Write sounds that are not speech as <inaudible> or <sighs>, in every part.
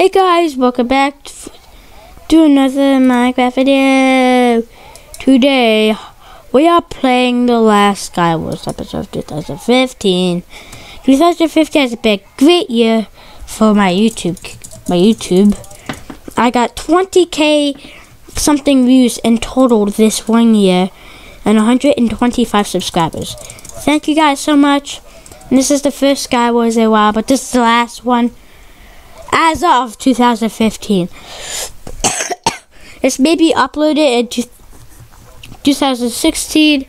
Hey guys, welcome back to another Minecraft video. Today, we are playing the last Skywars episode of 2015. 2015 has been a great year for my YouTube. My YouTube. I got 20k something views in total this one year and 125 subscribers. Thank you guys so much. And this is the first Skywars in a while, but this is the last one as of 2015. it's maybe uploaded in 2016.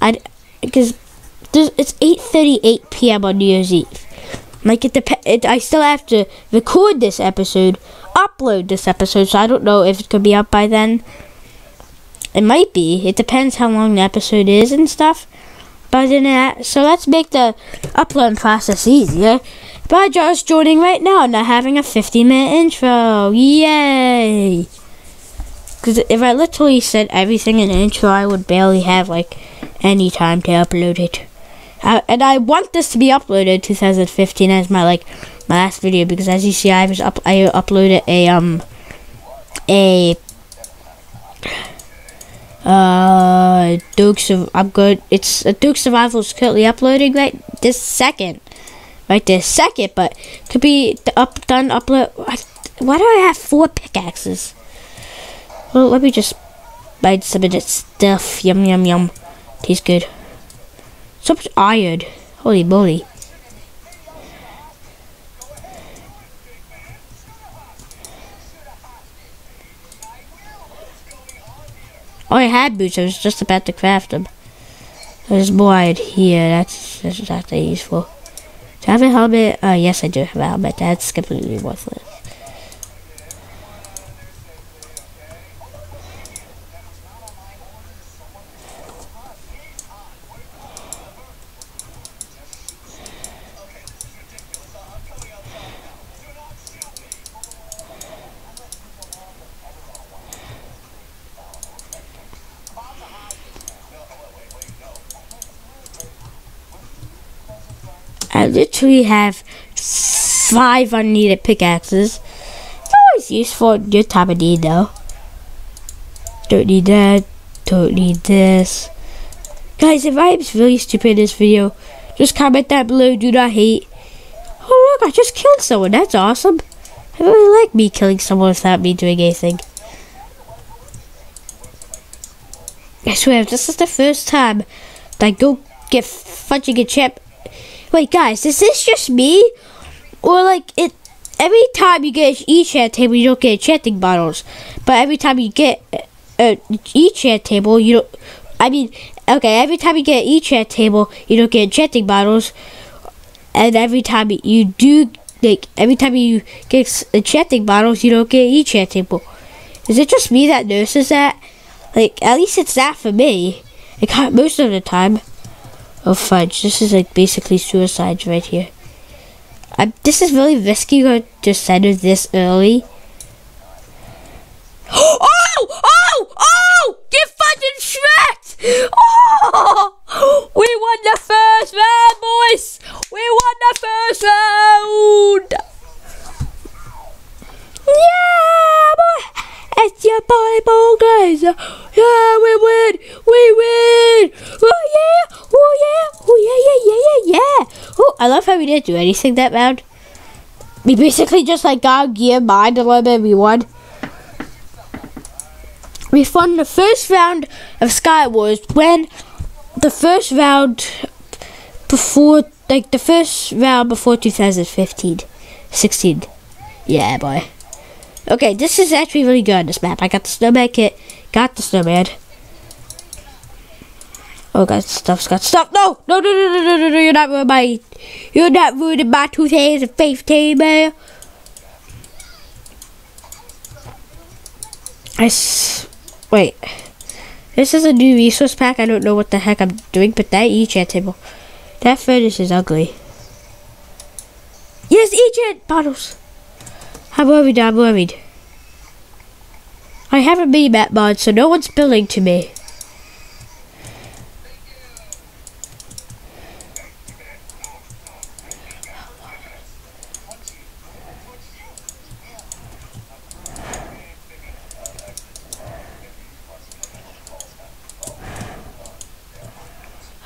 I because it's 8:38 p.m. on New Year's Eve. Like it, dep- it, I still have to record this episode, upload this episode, so I don't know if it could be up by then. It might be. It depends how long the episode is and stuff. But that, so let's make the upload process easier by just joining right now and not having a 50 minute intro. Yay! Because if I literally said everything in the intro, I would barely have like any time to upload it. And I want this to be uploaded 2015 as my like my last video because as you see, I was up I uploaded a um a uh Duke I'm good. It's a Duke Survival is currently uploading right this second, right this second, but could be up done upload. Why do I have four pickaxes? Well, let me just buy some of that stuff. Yum yum yum. Tastes good. So much iron. Holy moly. Oh, I had boots. I was just about to craft them. There's more iron here. That's, that's not useful. Do I have a helmet? Uh, yes, I do have a helmet. That's completely worthless. I literally have five unneeded pickaxes. It's always useful at your time of need though. Don't need that. Don't need this. Guys, if I'm really stupid in this video, just comment down below. Do not hate. Oh look, I just killed someone. That's awesome. I really like me killing someone without me doing anything. I swear, this is the first time that I go get fudging a chip Wait, guys, is this just me? Or like it? Every time you get each chat table, you don't get enchanting bottles. But every time you get uh, each chat table, you don't. I mean, okay, every time you get each chat table, you don't get enchanting bottles. And every time you do, like every time you get enchanting bottles, you don't get each chat table. Is it just me that notices that? Like, at least it's that for me. Like, most of the time. Oh fudge, this is like basically suicide right here. I, this is really risky to center this early. <gasps> Oh! Oh! Oh! Get fucking shreked! Oh! We won the first round, boys! We won the first round! Yeah, boy! It's your Bible, guys! Yeah, we win! We win! Oh, yeah! Oh, yeah! Oh, yeah, yeah, yeah, yeah, yeah! Oh, I love how we didn't do anything that round. We basically just, like, got gear mind a little bit we won. We won the first round of Skywars when the first round before, like, the first round before 2015. 16. Yeah, boy. Okay, this is actually really good, this map. I got the snowman kit, got the snowman. Oh, got stuff's got stuff. No, no, no, no, no, no, no, no, you're not ruining my, you're not ruining my 2015, man. I s wait. This is a new resource pack. I don't know what the heck I'm doing, but that e-chat table, that furnace is ugly. Yes, e-chat bottles. I'm worried, I'm worried. I haven't been that much, so no one's billing to me.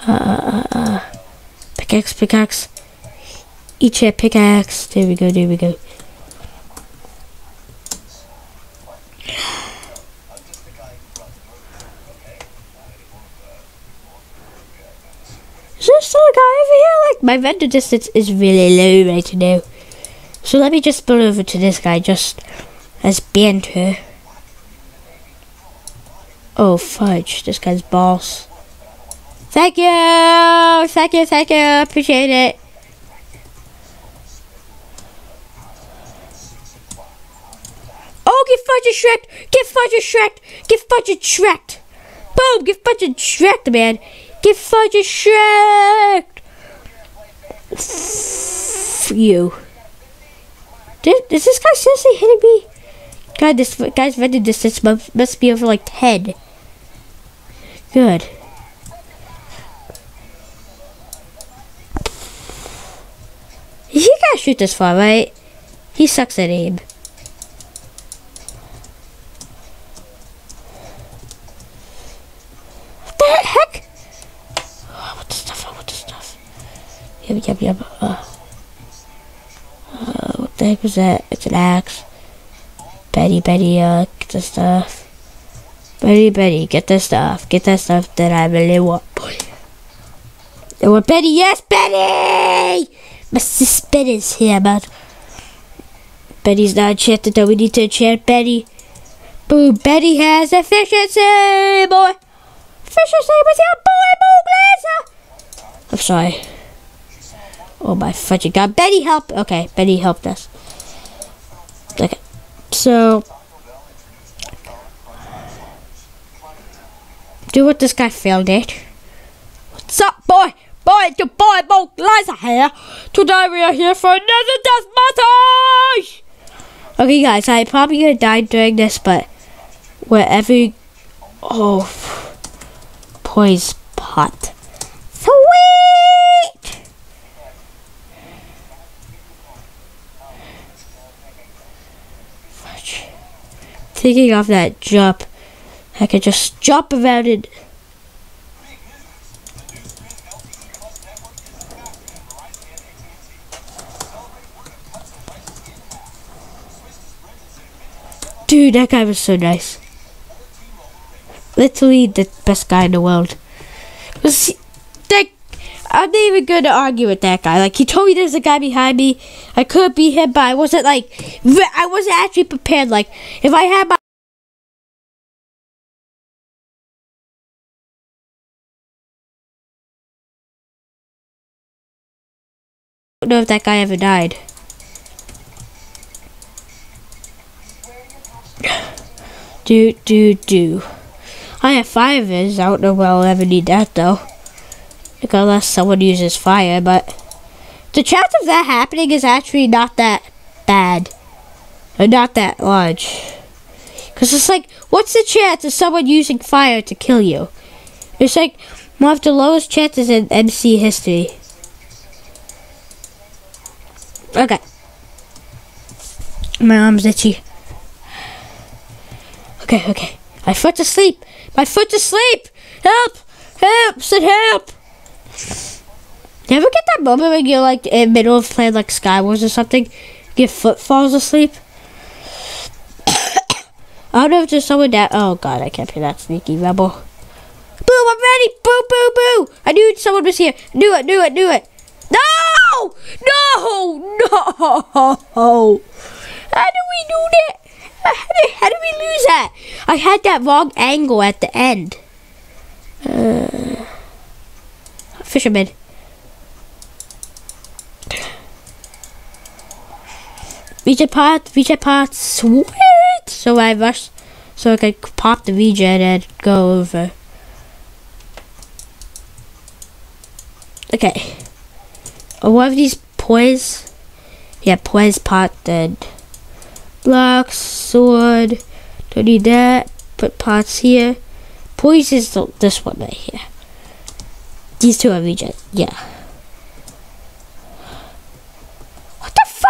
Uh, uh, uh, uh. pickaxe, pickaxe. Each a pickaxe. There we go, there we go. Is there still a guy over here? Like, my render distance is really low right now. So let me just pull over to this guy just as banter. Oh, fudge. This guy's boss. Thank you! Thank you, thank you. Appreciate it. Oh, get fudge shreked! Get fudge shreked! Get fudge shreked! Boom! Get fudge shreked, man! Get fudge shreked! you. Did, is this guy seriously hitting me? God, this guy's render distance must, must be over like 10. Good. He can't shoot this far, right? He sucks at aim. What the heck? Oh, what the stuff? What the stuff? Yep, yep, yep. Uh, uh, what the heck was that? It's an axe. Betty, Betty, uh, get the stuff. Betty, Betty, get the stuff. Get the stuff that I really want, boy. Oh, Betty, yes, Betty! My sis Betty's here, but Betty's not enchanted though. We need to enchant Betty. Boom, Betty has efficiency, boy. Efficiency with your boy, Boom Laser. I'm sorry. Oh my fudging god. Betty help. Okay, Betty helped us. Okay. So do what this guy failed at. What's up, boy? Boy, it's your boy, Bo Liza here. Today we are here for another death montage! Okay, guys, I probably gonna die during this, but wherever you... Oh, poise pot. Sweet! Fudge. Taking off that jump, I could just jump around it. Dude, that guy was so nice. Literally the best guy in the world. I'm not even gonna argue with that guy. Like he told me there's a guy behind me. I could be hit, but I wasn't like I wasn't actually prepared. Like if I had my I don't know if that guy ever died. Do, do, do. I have five is. I don't know if I'll ever need that though. Unless someone uses fire, but the chance of that happening is actually not that bad. Or not that large. Cause it's like, what's the chance of someone using fire to kill you? It's like one of the lowest chances in MC history. Okay. My arm's itchy. Okay, okay. My foot's asleep. My foot's asleep. Help! Help! Said help! You ever get that moment when you're like in middle of playing like Skywars or something? Your foot falls asleep? <coughs> I don't know if there's someone that. Oh god, I can't hear that sneaky rebel. Boo, I'm ready! Boo, boo, boo! I knew someone was here. Knew it, knew it, knew it. No! No! No! <laughs> How do we do that? How did, how did we lose that? I had that wrong angle at the end. Uh, fisherman. Regen pot, sweet! So I rush, so I could pop the regen and go over. Okay. One of these poise, yeah, poise pot, then blocks, sword, don't need that, put pots here. Poise is the, this one right here. These two are regen, yeah.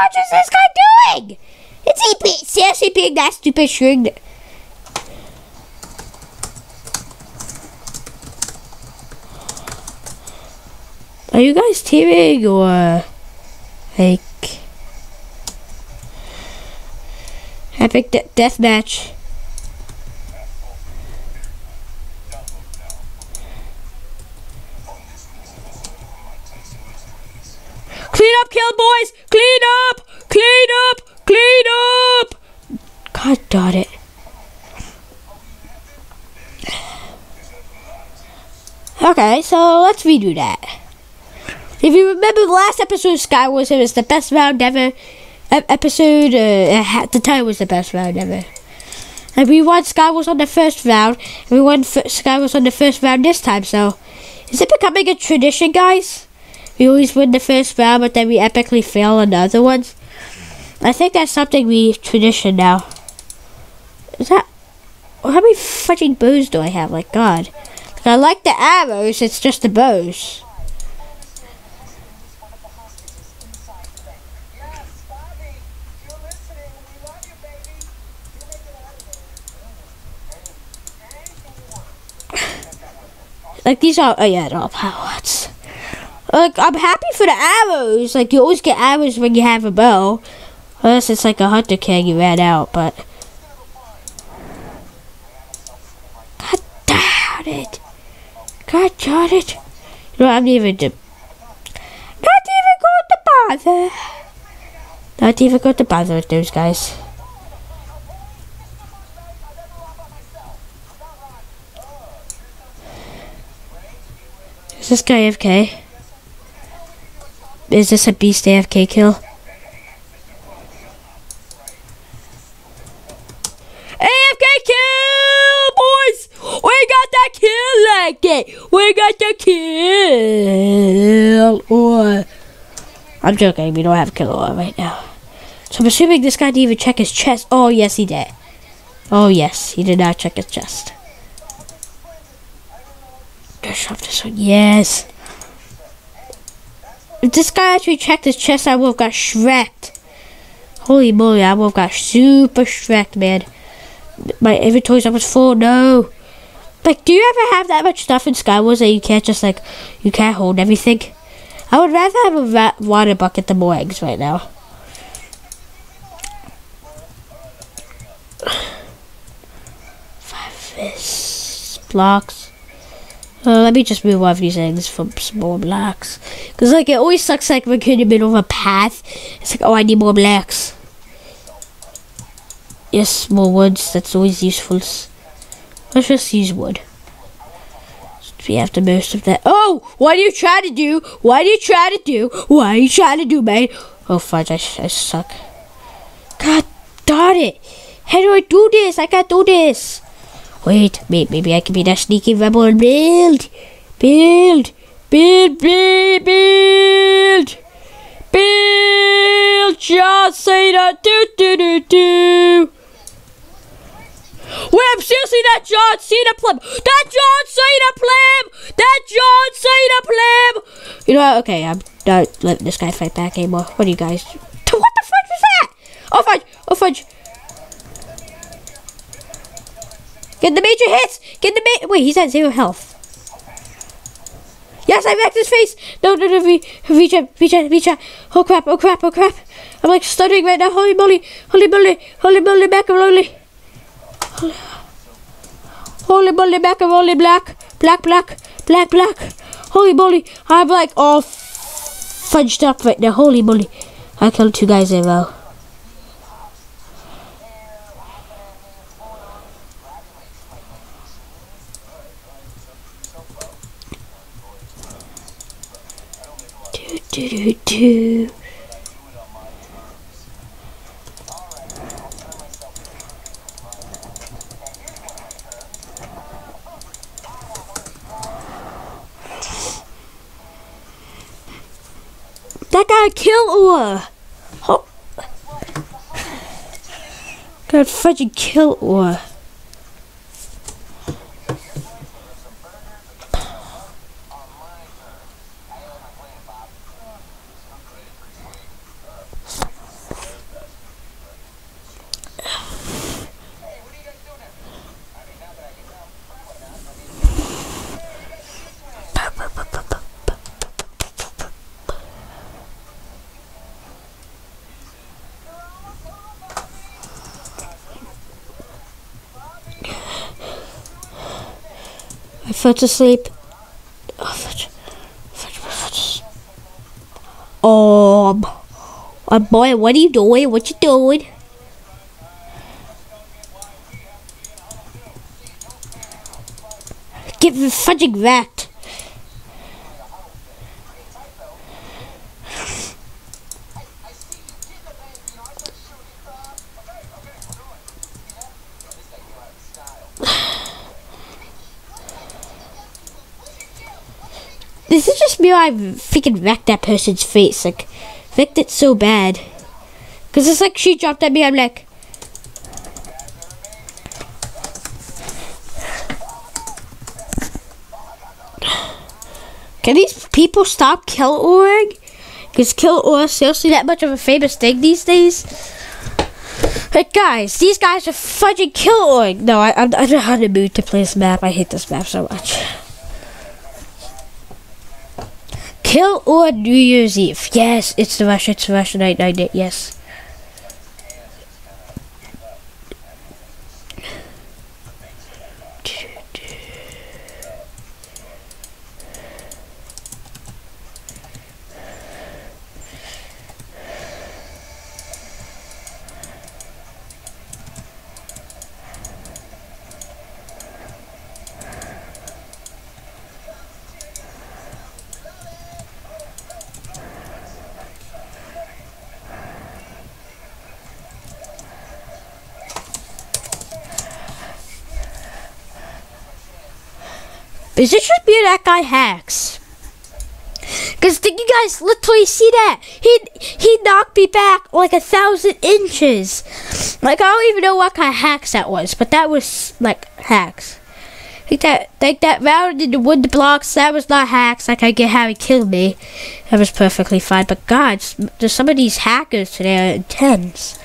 Fudge is this guy doing? It's he seriously being that stupid shrewd? Are you guys teaming or like epic de- death match? Clean up, kill boys! Clean up! Clean up! Clean up! God darn it. Okay, so let's redo that. If you remember the last episode of Skywars, it was the best round ever. E- episode, uh, at the time was the best round ever. And we won Skywars on the first round, and we won f- Skywars on the first round this time, so. Is it becoming a tradition, guys? We always win the first round, but then we epically fail on the other ones. I think that's something we tradition now. Is that. How many fucking bows do I have? Like, God. I like the arrows, it's just the bows. Like, these are. Oh, yeah, they're all power-ups. Like, I'm happy for the arrows. Like, you always get arrows when you have a bow. Unless it's like a hunter king you ran out, but. God damn it. God darn it. You know, I'm even. To, not even going to bother. Not even going to bother with those guys. Is this guy AFK? Is this a beast AFK kill? AFK kill, boys! We got that kill like it. We got the kill! Or I'm joking, we don't have kill aura right now. So I'm assuming this guy didn't even check his chest. Oh, yes, he did. Oh, yes, he did not check his chest. Just shove this one. Yes. This guy actually checked his chest, I would have got shreked. Holy moly, I would have got super shreked, man. My inventory's almost full. No. Like, do you ever have that much stuff in Skywars that you can't just, like, you can't hold everything? I would rather have a water bucket than more eggs right now. Five blocks. Uh, let me just move off these eggs from some more blocks. Because, like, it always sucks, like, when you're in the middle of a path. It's like, oh, I need more blocks. Yes, more woods. That's always useful. Let's just use wood. We have the most of that. Oh, what are you trying to do? What are you trying to do? What are you trying to do, mate? Oh, fudge, I, I suck. God darn it. How do I do this? I can't do this. Wait, maybe, I can be that sneaky rebel and build. Build. Build, build, build. Build. John Cena. Do, do, do, do. Wait, seriously that John Cena pleb. That John Cena pleb. That John Cena pleb. You know what? Okay, I'm not letting this guy fight back anymore. What do you guys? <laughs> What the fudge was that? Oh fudge! Oh fudge! Get the major hits! Get the ma- Wait, he's at zero health. Yes, I wrecked his face! No, no, no, re- reach out, reach out. Oh crap, oh crap, oh crap. I'm like stuttering right now. Holy moly, holy moly, holy moly, macaroni. Holy moly, macaroni, black, black, black, black, black. Holy moly, I'm like all fudged up right now. Holy moly. I killed two guys in a row. Do, do, do. That guy killed Ua. Oh. God fudging kill Ua. fell to sleep. Oh um, uh, boy, what are you doing? What you doing? Get the fudging back. I freaking wrecked that person's face. Like, wrecked it so bad. Cause it's like she dropped at me. I'm like, can these people stop kill auraing? Cause kill aura seriously that much of a famous thing these days. Like guys, these guys are fudging kill auraing. No, I, I'm, I'm not in the mood to play this map. I hate this map so much. Kill aura New Year's Eve? Yes, it's the rush. It's the rush night. Night. night, Yes. Is it me or that guy hacks? Cause did you guys literally see that? He he knocked me back like a thousand inches. Like I don't even know what kind of hacks that was, but that was like hacks. Like that like that round in the wood blocks, that was not hacks. Like I get how he killed me. That was perfectly fine. But God, there's some of these hackers today are intense.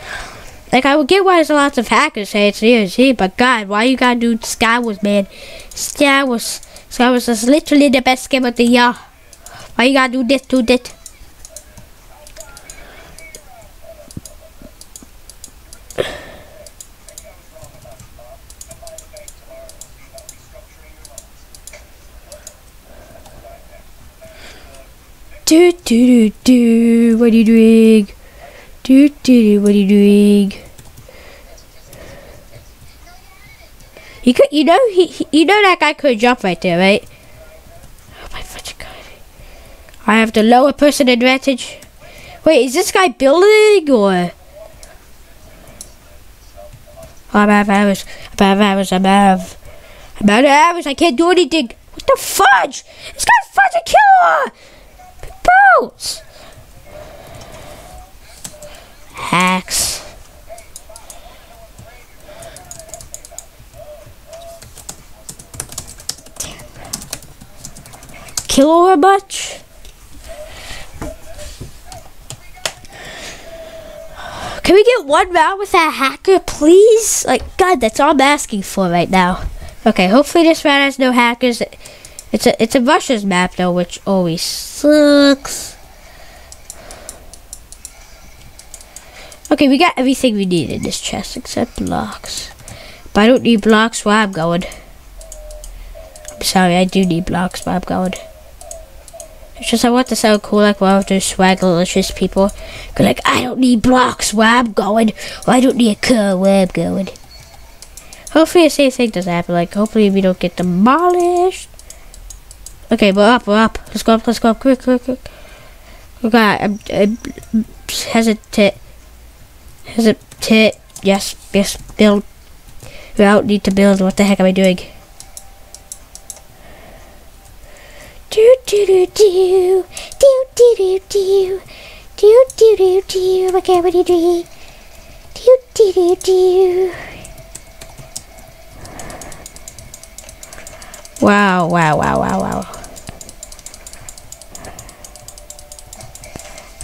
Like I would get why there's lots of hackers say it's ESG, but God, why you gotta do Skywars, man? Skywars, Skywars is literally the best game of the year. Why you gotta do this, do that? Do do do do. What are you doing? Do do do. What are you doing? You could, you know, he, he you know that guy could jump right there, right? Oh my fucking god! I have the lower person advantage. Wait, is this guy building or? Oh, I'm out of hours. I'm out of hours. I'm out of. I'm out of hours. I can't do anything. What the fudge? This guy's fudge a killer. Boots. Hacks. Kill a bunch. Can we get one round with that hacker, please? Like, God, that's all I'm asking for right now. Okay, hopefully this round has no hackers. It's a it's a Russia's map though, which always sucks. Okay, we got everything we need in this chest except blocks. But I don't need blocks where I'm going. I'm sorry, I do need blocks where I'm going. It's just I want to sound cool like one of those swagalicious people. Go like, I don't need blocks where I'm going. I don't need a car where I'm going. Hopefully the same thing doesn't happen. Like, hopefully we don't get demolished. Okay, we're up, we're up. Let's go up, let's go up. Quick, quick, quick. Oh okay, I'm, I'm hesitant. Hesitant. Yes, yes, build. We don't need to build. What the heck am I doing? Do do do do do do do do do do do do. Okay, what do you do? Do do do do. Wow! Wow! Wow! Wow! Wow!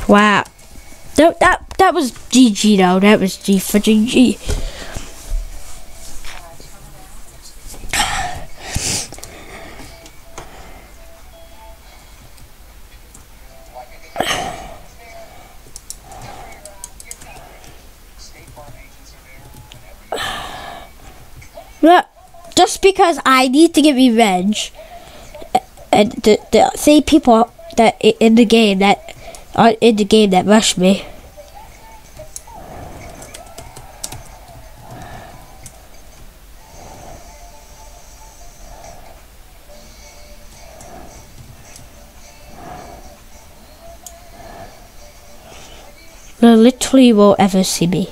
Wow! That that that was GG though. That was G for GG. Just because I need to get revenge, uh, and the, the same people that in the game that are in the game that rushed me. They literally won't ever see me.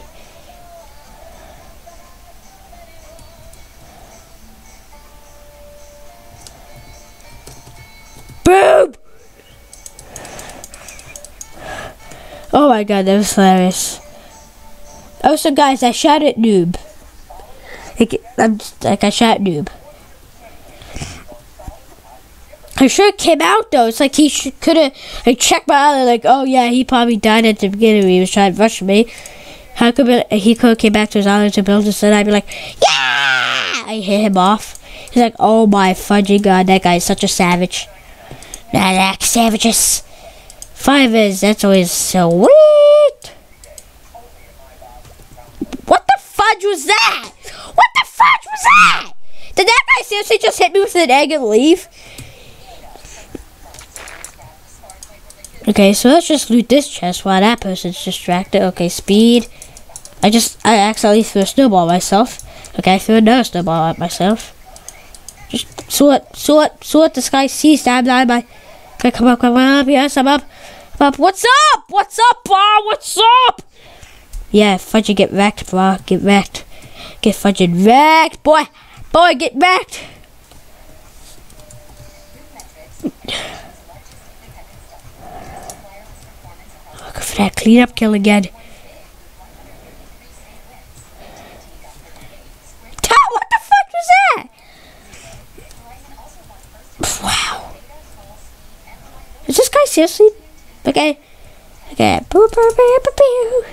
My god, that was hilarious. Also, guys, I shot at noob. Like, I'm just, like I shot noob. I'm sure came out though. It's like he could have like checked my other like, oh yeah, he probably died at the beginning. He was trying to rush me. How could he could came back to his island to build this, and I'd be like, yeah, I hit him off. He's like, oh my fudging god, that guy is such a savage. Nah, nah, savages. Five is that's always so sweet. What the fudge was that? What the fudge was that? Did that guy seriously just hit me with an egg and leave? Okay, so let's just loot this chest while that person's distracted. Okay, speed. I just, I accidentally threw a snowball myself. Okay, I threw another snowball at myself. Just sort, sort, sort. This guy sees that. I'm my. Okay, come up, come up. Yes, I'm up. I'm up. What's up? What's up, bro? What's up? Yeah, fudge get wrecked, bro. Get wrecked. Get Fudgy wrecked, boy. Boy, get wrecked. Look for that cleanup kill again. Ta- What the fuck was that? Wow. Is this guy seriously? Okay. Okay. Boo, boo, boo, boo, boo.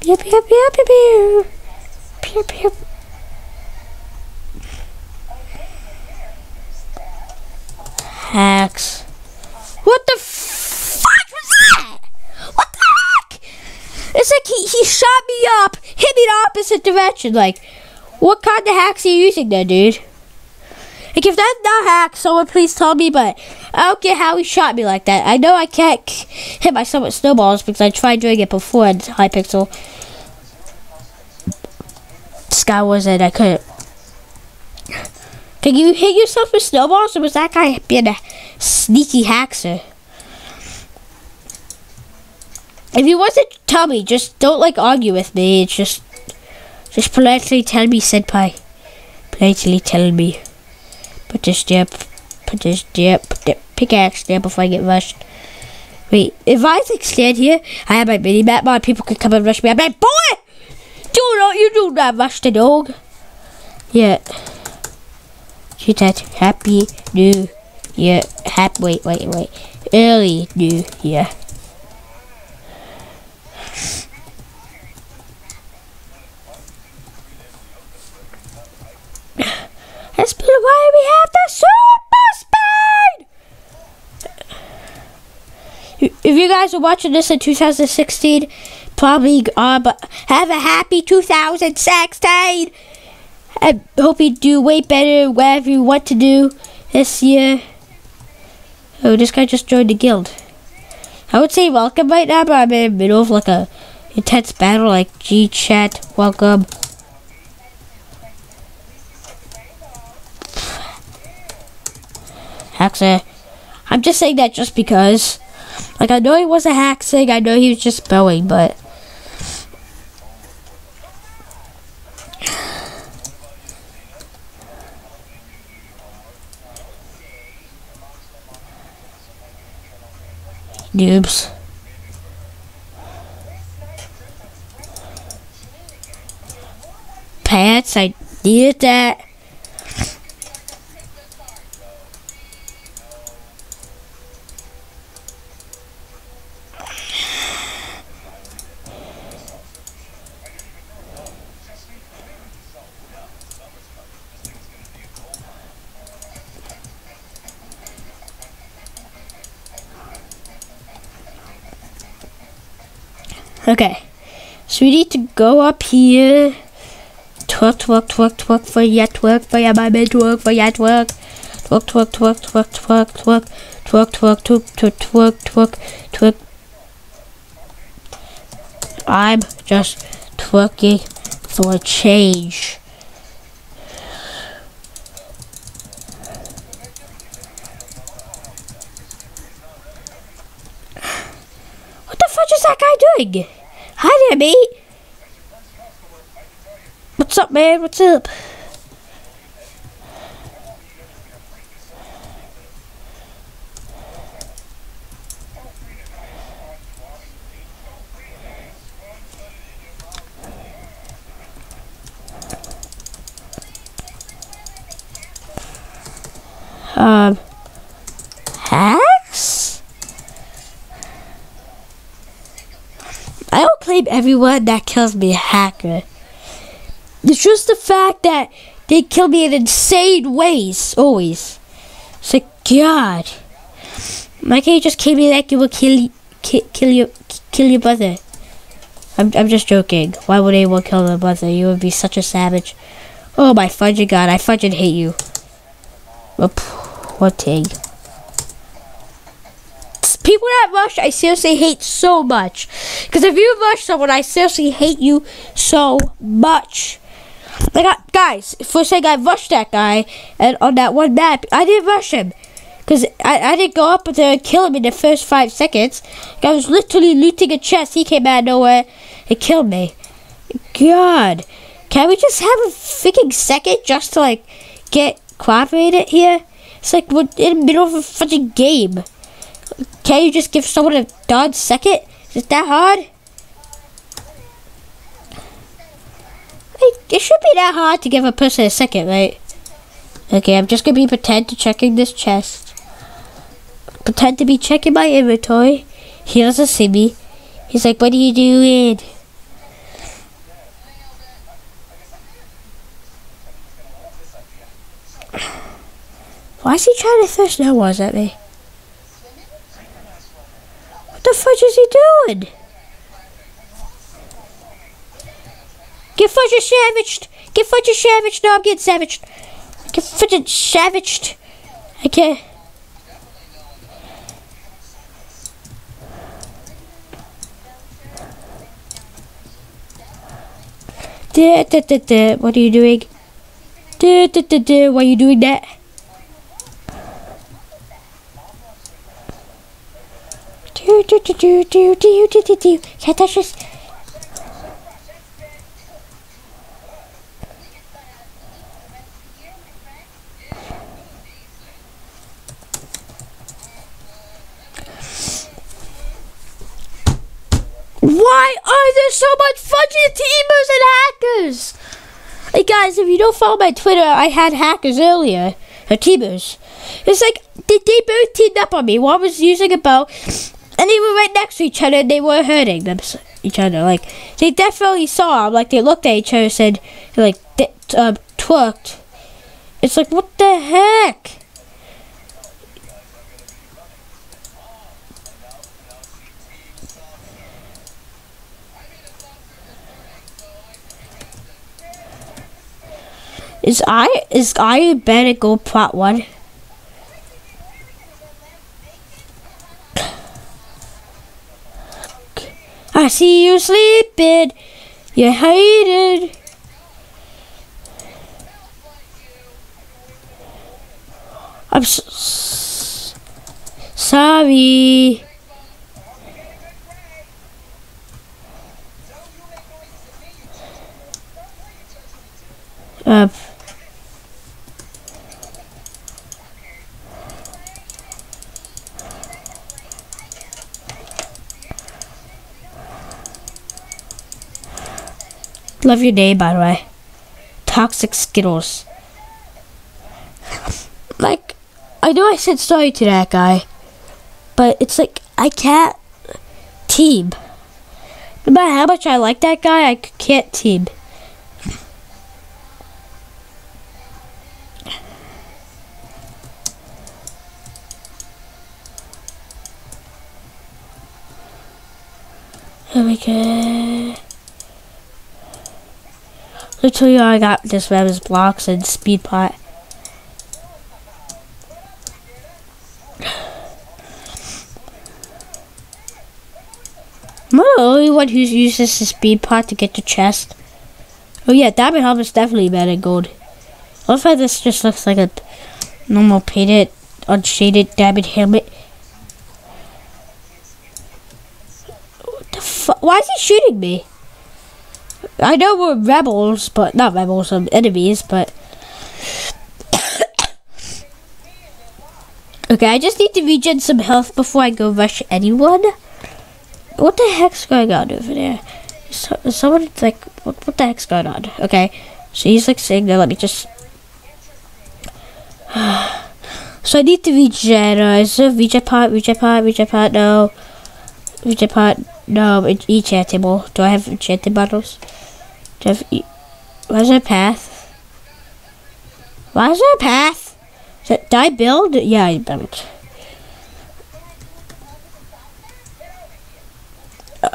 Pew, pew, pew, pew, pew. Pew, pew. Hacks. What the fuck was that? What the heck? It's like he, he shot me up, hit me the opposite direction. Like, what kind of hacks are you using there, dude? Like, if that's not hack, someone please tell me, but I don't get how he shot me like that. I know I can't hit myself with snowballs because I tried doing it before in Hypixel. Sky was it, I couldn't. Can you hit yourself with snowballs, or was that guy being a sneaky hacker? If you wasn't, tell me. Just don't like argue with me. It's just, just politely tell me, senpai. Politely tell me. Put this there. Put this there. Put the pickaxe there before I get rushed. Wait, if I stand here, I have my mini map on. People could come and rush me. I'm like, boy, do not you do not rush the dog. Yeah. She said, Happy New Year. Happy. Wait, wait, wait. Early New Year. <sighs> That's why we have the super speed. If you guys are watching this in 2016, probably uh, but have a happy 2016. I hope you do way better whatever you want to do this year. Oh, this guy just joined the guild. I would say welcome right now, but I'm in the middle of like a intense battle. Like G chat, welcome. Haxa. I'm just saying that just because. Like, I know he was a hack haxing, I know he was just spelling, but. Noobs. Pants, I needed that. Okay. So we need to go up here. Twerk, twerk, twerk, twerk for ya, twerk for ya, my man, twerk for ya, twerk. Twerk, twerk, twerk, twerk, twerk, twerk, twerk, twerk, twerk, twerk, twerk, twerk, twerk. I'm just twerking for a change. What is that guy doing? Hi there, mate. What's up, man? What's up? Um, hacks? I don't claim everyone that kills me hacker. It's just the fact that they kill me in insane ways, always. It's like, God. Why can't you just kill me like you would kill, kill, kill your, kill your brother? I'm, I'm just joking. Why would anyone kill their brother? You would be such a savage. Oh my fudging god, I fudging hate you. Oop, what thing? People that rush, I seriously hate so much. Because if you rush someone, I seriously hate you so much. Like, I, guys, for saying I rushed that guy, and on that one map, I didn't rush him. Because I, I didn't go up there and kill him in the first five seconds. I was literally looting a chest. He came out of nowhere and killed me. God. Can we just have a freaking second just to, like, get cooperated here? It's like we're in the middle of a fucking game. Can't you just give someone a darn second? Is it that hard? It should be that hard to give a person a second, right? Okay, I'm just gonna be pretend to checking this chest. Pretend to be checking my inventory. He doesn't see me. He's like, what are you doing? Why is he trying to throw snowballs at me? What the fudge is he doing? Get fudge savaged! Get fudge savaged! No, I'm getting savaged. Get fudge savaged. Okay. Da, da, da, da. What are you doing? Da, da, da, da. Why are you doing that? Do, do, do, do, do, do, do, do, do. Can't touch this. Why are there so much fudgy teamers and hackers? Hey guys, if you don't follow my Twitter, I had hackers earlier. Or teamers. It's like they, they both teamed up on me. One was using a bow, and they were right next to each other, they were hurting them each other. Like they definitely saw. Like they looked at each other, and said, like um, twerked. It's like what the heck? Is I is I better go plot one? I see you sleeping. You hated. I'm s- s- sorry. Uh, love your name, by the way. Toxic Skittles. Like, I know I said sorry to that guy, but it's like I can't team. No matter how much I like that guy, I can't team. Here we go. Literally, all I got this web is blocks and speed pot. Am I the only one who uses the speed pot to get the chest? Oh yeah, diamond helmet is definitely better gold. What if this just looks like a normal painted, unshaded diamond helmet? What the fuck? Why is he shooting me? I know we're rebels, but not rebels, um, enemies, but. <coughs> okay, I just need to regen some health before I go rush anyone. What the heck's going on over there? So, someone like, what, what the heck's going on? Okay, so he's like saying that. Let me just. <sighs> so I need to regen. Is there regen pot? Regen pot? Regen pot? No. Regen pot? No. It's enchantable. Do I have enchanted bottles? Do I have? E Where's there a path? Why is there a path? Did I build? Yeah, I built.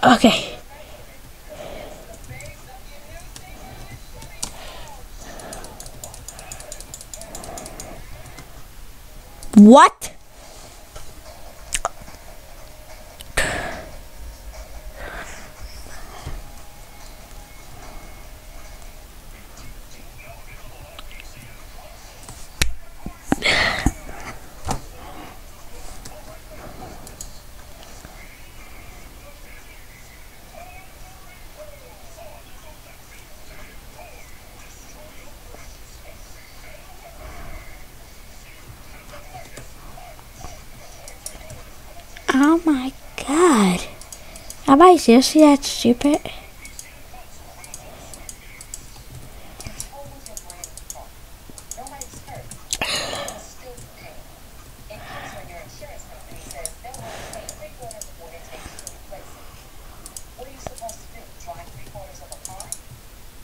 Okay. What? Oh my god. Am I seriously that stupid?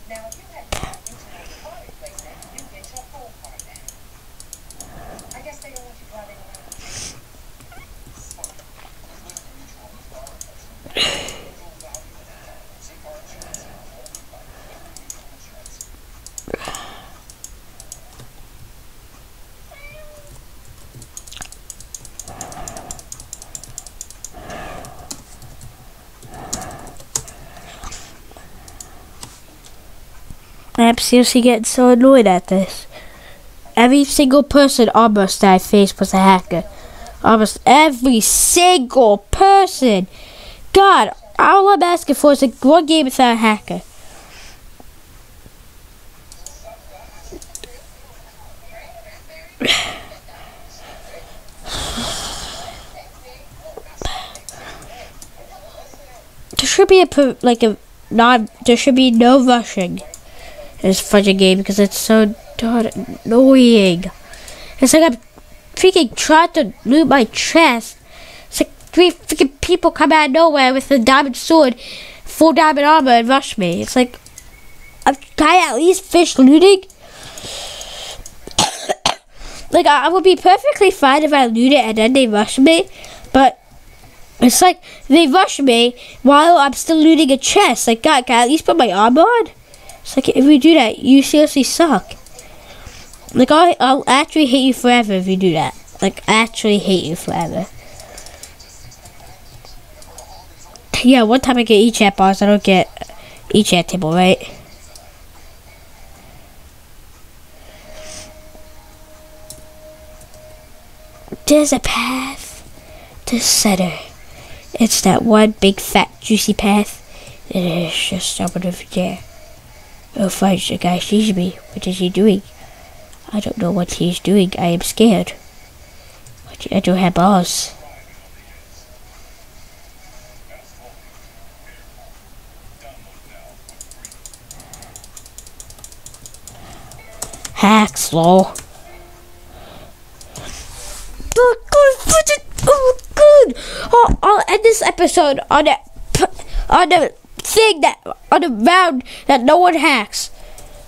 Now, if you had internal car replacement, you get your whole car back. I guess they don't want you driving around. I'm seriously getting so annoyed at this. Every single person almost that I faced was a hacker. Almost every single person. God, all I'm asking for is like one game without a hacker. <sighs> There should be a like a non. There should be no rushing in this fudging game because it's so darn annoying. It's like I'm freaking trying to loot my chest. It's like three freaking people come out of nowhere with a diamond sword, full diamond armor, and rush me. It's like, I'm, can at least fish looting? <coughs> like, I, I would be perfectly fine if I loot it and then they rush me, but it's like they rush me while I'm still looting a chest. Like, God, can I at least put my armor on? It's like, if you do that, you seriously suck. Like, I'll, I'll actually hate you forever if you do that. Like, actually hate you forever. Yeah, one time I get each chat bars, I don't get each chat table, right? There's a path to center. It's that one big fat juicy path. It is just over there. Oh, fudge, the guy sees me. What is he doing? I don't know what he's doing. I am scared. I don't have balls. Hacks, lol. Oh, it- oh, good. Oh, oh I'll end this episode on p- on the thing that, on the round that no one hacks.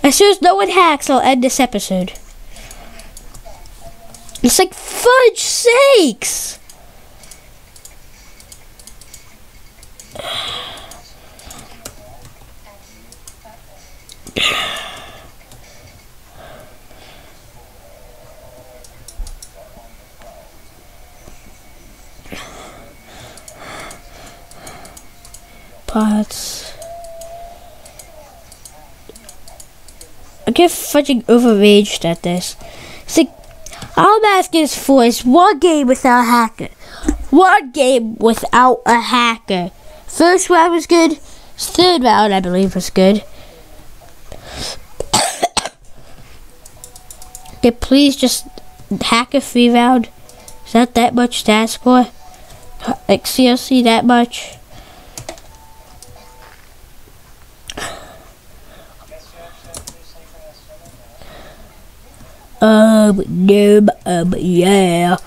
As soon as no one hacks, I'll end this episode. It's like fudge sakes. <sighs> <sighs> parts. I get fucking overraged at this. It's like, all I'm asking is for is one game without a hacker. One game without a hacker. First round was good. Third round, I believe, was good. <coughs> Okay, please just hack a free round. Is that that much to ask for? Like, seriously, that much? Um, no, um, yeah.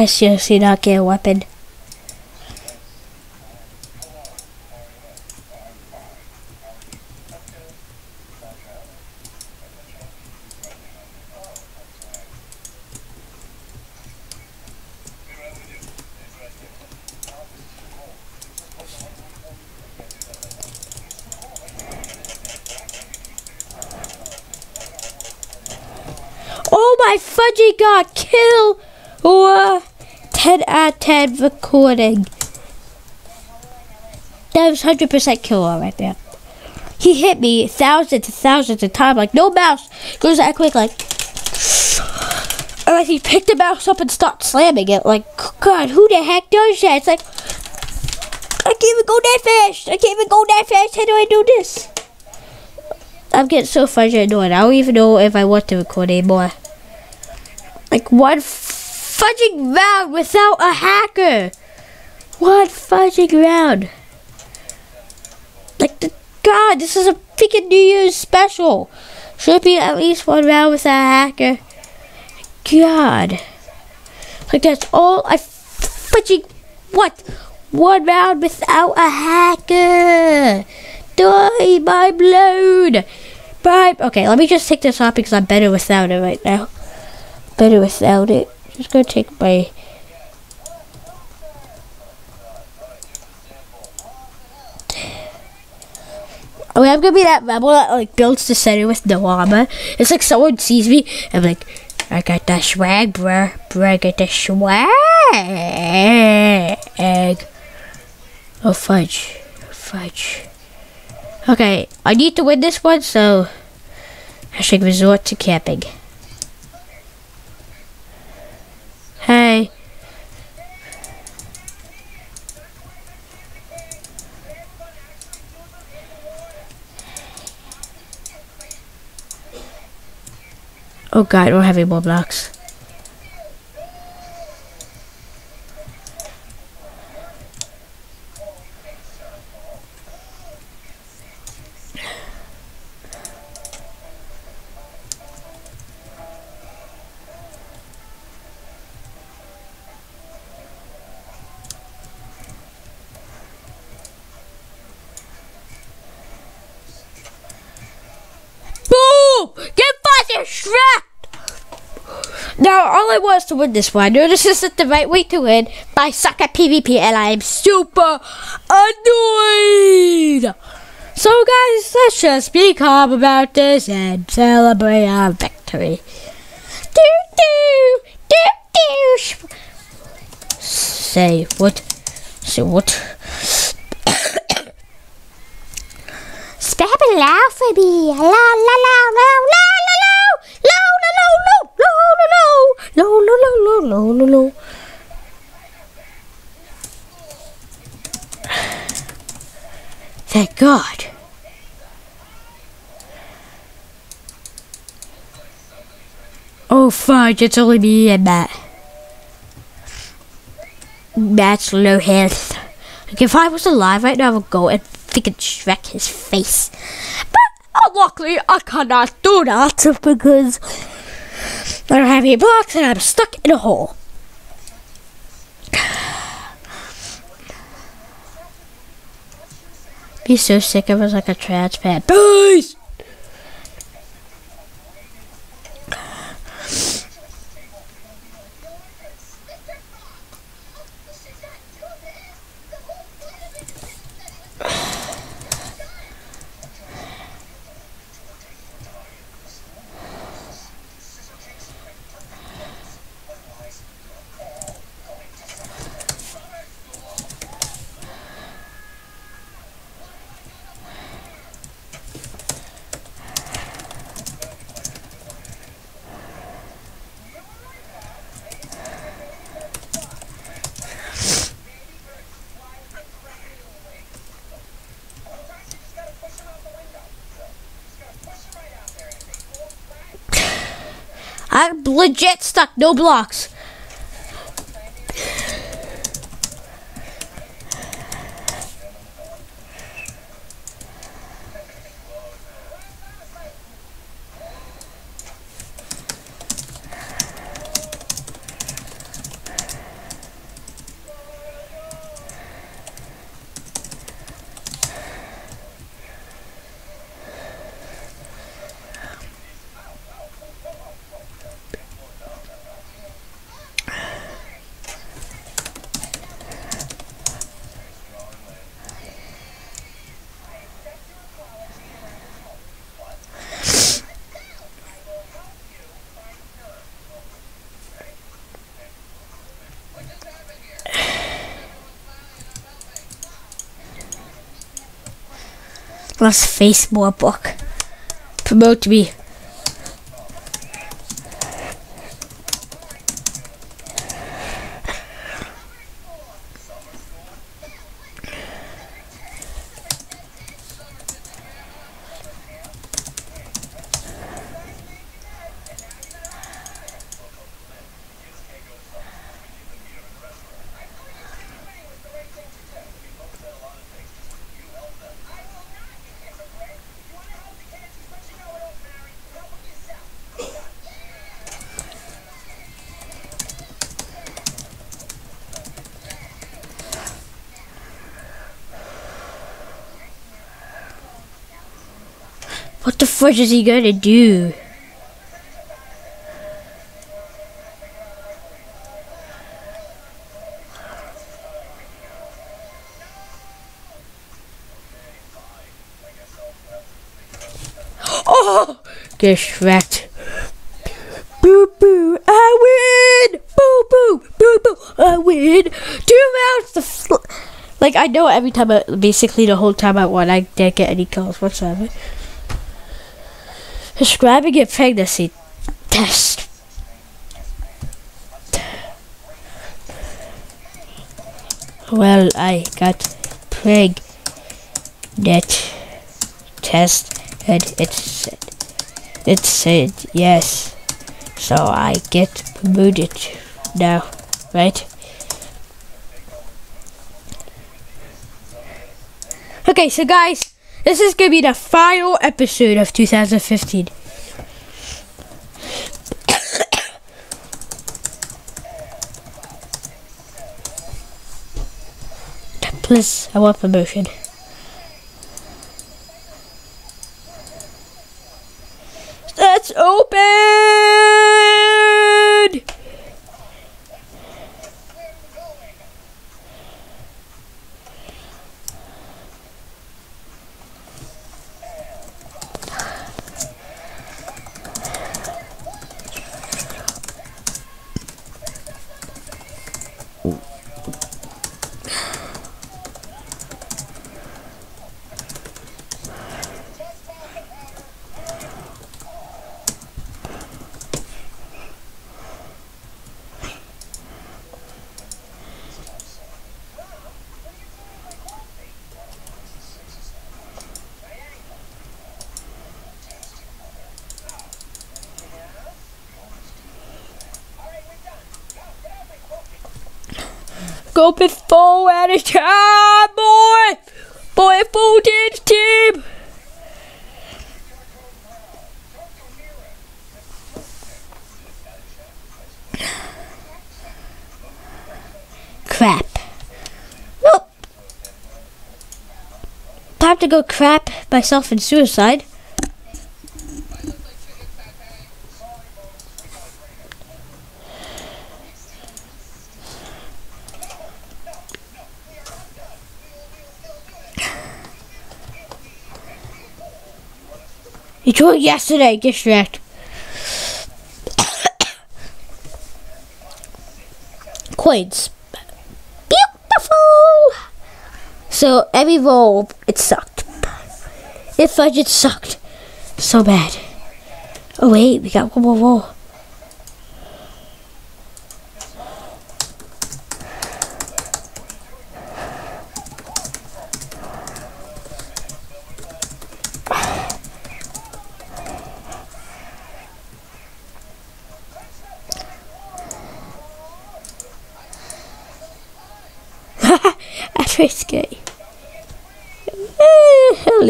I seriously not get a weapon? Oh my fudgy got killed! Or 10 out of 10 recording. That was 100% killer right there. He hit me thousands and thousands of times, like no mouse goes that quick, like. And like he picked the mouse up and started slamming it, like, God, who the heck does that? It's like, I can't even go that fast. I can't even go that fast. How do I do this? I'm getting so frustrated annoyed. I don't even know if I want to record anymore. Like one fudging round without a hacker. What fudging round. Like the God, this is a freaking New Year's special. Should be at least one round without a hacker. God. Like that's all I fudging what? One round without a hacker. Die my blood. Bye. Okay, let me just take this off because I'm better without it right now. Better without it. I'm just gonna take my. Oh, I'm gonna be that rebel that like builds the center with no armor. It's like someone sees me, I'm like, I got that swag, bruh. Bruh, I got that swag. Oh, fudge. Fudge. Okay, I need to win this one, so I should resort to camping. Hey. Oh god, we're having more blocks. Win this one. Know this isn't the right way to win, but I suck at PvP and I am super annoyed! So, guys, let's just be calm about this and celebrate our victory. Do do do do. Say what? Say what? <coughs> Spam allow for me. La la la la God. Oh fudge, it's only me and Matt. Matt that's low health. Like if I was alive right now, I would go and freaking Shrek his face. But oh, luckily, I cannot do that because I don't have any blocks and I'm stuck in a hole. Be so sick of us like a trash pad. Peace! I'm legit stuck, no blocks. Let's face more book. Promote me. The fudge is he gonna do? <gasps> Oh! Get wrecked. Boo boo, I win! Boo boo, boo boo, I win! Two rounds to fl- Like, I know every time, I, basically the whole time I won, I didn't get any kills whatsoever. Describing a pregnancy test. Well, I got pregnant test and it said it said yes. So I get promoted now, right? Okay, so guys, this is gonna be the final episode of 2015. <coughs> Please, I want promotion. Let's open! Is full at a time, boy. Boy, full dance team. Crap. Nope. Time to go crap myself in suicide. You drew it yesterday, distract. Coins. <coughs> Beautiful! So every roll, it sucked. It fudge, it sucked. So bad. Oh wait, we got one more roll.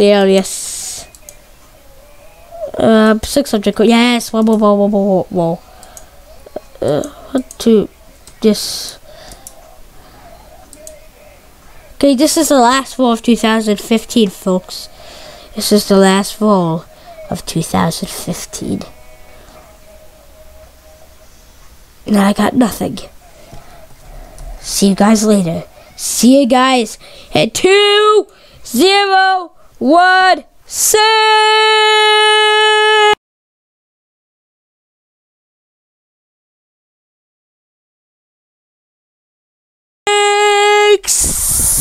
yes. Uh, 600 gold, yes, whoa, whoa, whoa, whoa, whoa, whoa. Uh, yes. Okay, this is the last fall of 2015, folks. This is the last fall of 2015. And I got nothing. See you guys later. See you guys at 2 0 would say. Thanks.